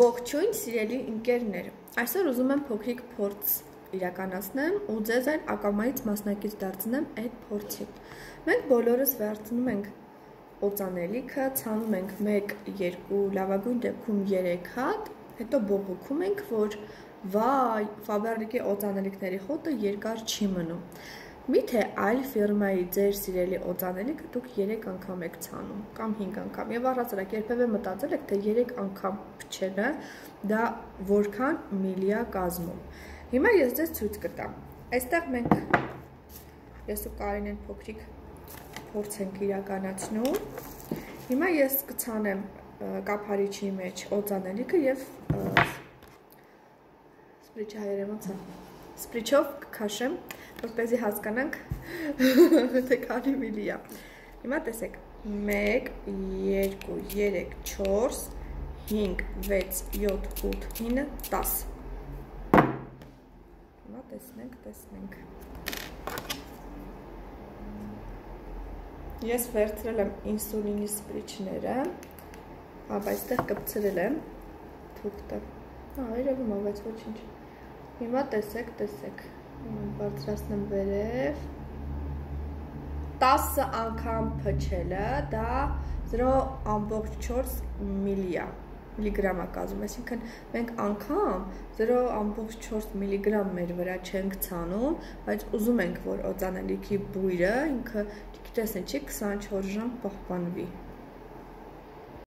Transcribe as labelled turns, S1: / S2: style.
S1: Ողջույն, սիրելի ընկերներ։ Այսօր ուզում եմ փոքրիկ փորձ իրականացնեմ ու ձեզ այն ակամայից մասնակից դարձնեմ այդ փորձին։ Մենք բոլորս վերցնում ենք օծանելիքը, ցանում ենք 1, 2, լավագույն դեպքում 3 հատ, հետո բողոքում ենք, որ վայ, Faberlic-ի օծանելիքների խոտը երկար չի մնում։ Միթե այլ ֆիրմայի ձեր սիրելի օծանելիքը դուք 3 անգամ եք ցանում կամ 5 անգամ։ Եվ առհասարակ երբևէ մտածել եք, թե 3 անգամ փչելը դա որքան միլիա կազմում։ Հիմա ես ձեզ ցույց կտամ։ Այստեղ մենք ես ու Կարինեն փոքրիկ փորձ ենք իրականացնում։ Հիմա ես կցանեմ կափարիչի մեջ օծանելիքը եւ սպրիչը հայերեն ոնց է։ Սպրիչով կքաշեմ որպեսզի հասկանանք թե քանի միլի է։ Հիմա տեսեք. 1 2 3 4 5 6 7 8 9 10 Հիմա տեսնենք, տեսնենք։ Ես վերցրել եմ ինսուլինի սպրիչները, հա, այստեղ կպցրել եմ թուղթը։ Հա, երևում է, բայց ոչինչ։ Հիմա տեսեք, տեսեք բարձրացնեմ վերև 10 անգամ փչելը դա 0.4 միլիա միլիգրամա կազմում, այսինքն մենք անգամ 0.4 միլիգրամ մեր վրա չենք ցանում, բայց ուզում ենք, որ օծանելիքի բույրը ինքը գիտես ինչի 24 ժամ պահպանվի։